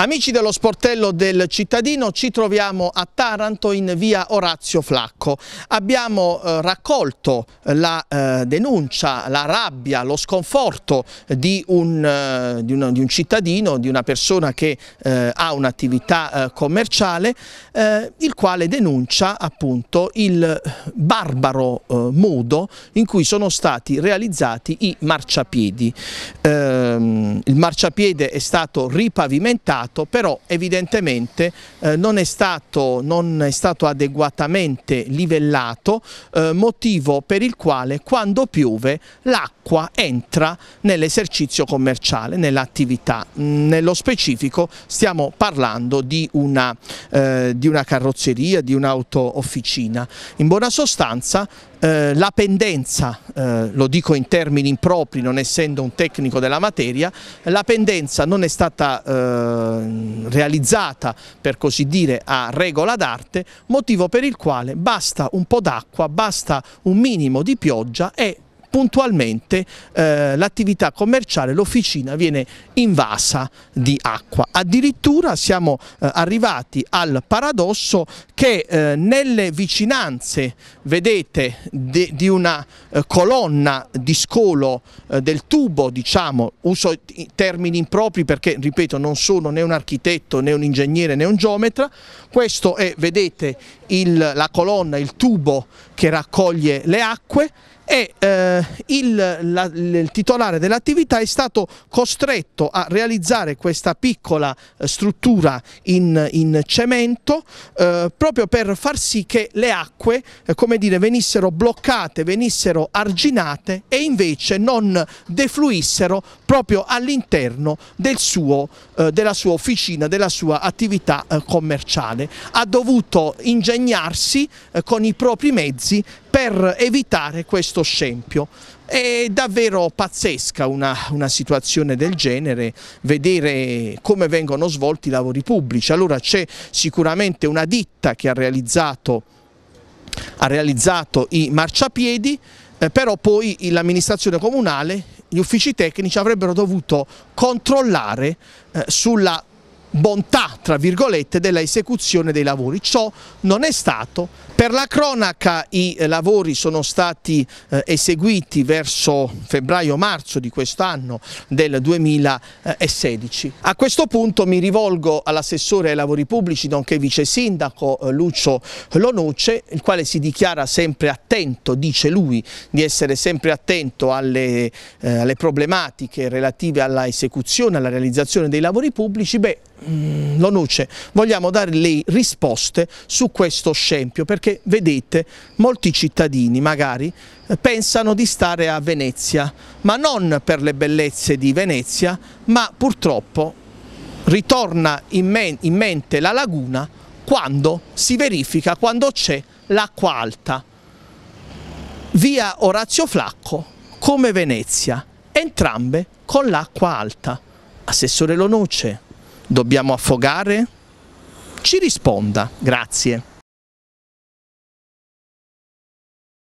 Amici dello sportello del cittadino, ci troviamo a Taranto in via Orazio Flacco. Abbiamo eh, raccolto la eh, denuncia, la rabbia, lo sconforto di un, eh, di, un, di un, cittadino, di una persona che eh, ha un'attività eh, commerciale, eh, il quale denuncia appunto il barbaro modo in cui sono stati realizzati i marciapiedi. Ehm, il marciapiede è stato ripavimentato, però evidentemente eh, non, è stato, non, è stato, adeguatamente livellato, eh, motivo per il quale quando piove l'acqua entra nell'esercizio commerciale, nell'attività. Nello specifico stiamo parlando di una, eh, di una carrozzeria, di un'auto officina. In buona sostanza eh, la pendenza, eh, lo dico in termini impropri non essendo un tecnico della materia, la pendenza non è stata eh, realizzata per così dire a regola d'arte, motivo per il quale basta un po' d'acqua, basta un minimo di pioggia e puntualmente eh, l'attività commerciale, l'officina viene invasa di acqua. Addirittura siamo eh, arrivati al paradosso che eh, nelle vicinanze, vedete, di una eh, colonna di scolo eh, del tubo, diciamo, uso termini impropri perché, ripeto, non sono né un architetto né un ingegnere né un geometra, questo è, vedete, il, la colonna, il tubo che raccoglie le acque, e eh, il, la, il, titolare dell'attività è stato costretto a realizzare questa piccola eh, struttura in, in cemento eh, proprio per far sì che le acque eh, come dire, venissero bloccate, venissero arginate e invece non defluissero proprio all'interno del eh, della sua officina, della sua attività eh, commerciale. Ha dovuto ingegnarsi con i propri mezzi per evitare questo scempio. È davvero pazzesca una, una, situazione del genere, vedere come vengono svolti i lavori pubblici. Allora c'è sicuramente una ditta che ha realizzato, ha realizzato i marciapiedi, eh, però poi l'amministrazione comunale, gli uffici tecnici avrebbero dovuto controllare eh, sulla bontà, tra virgolette, della esecuzione dei lavori. Ciò non è stato. Per la cronaca i eh, lavori sono stati eh, eseguiti verso febbraio-marzo di quest'anno del 2016. A questo punto mi rivolgo all'assessore ai lavori pubblici, nonché vice sindaco eh, Lucio Lonuce, il quale si dichiara sempre attento, dice lui, di essere sempre attento alle, eh, alle problematiche relative alla esecuzione, alla realizzazione dei lavori pubblici. Beh, Mm, Lonuce, vogliamo dare lei risposte su questo scempio perché vedete molti cittadini magari pensano di stare a Venezia, ma non per le bellezze di Venezia, ma purtroppo ritorna in, men in mente la laguna quando si verifica, quando c'è l'acqua alta. Via Orazio Flacco come Venezia, entrambe con l'acqua alta. Assessore Lonuce dobbiamo affogare? Ci risponda, grazie.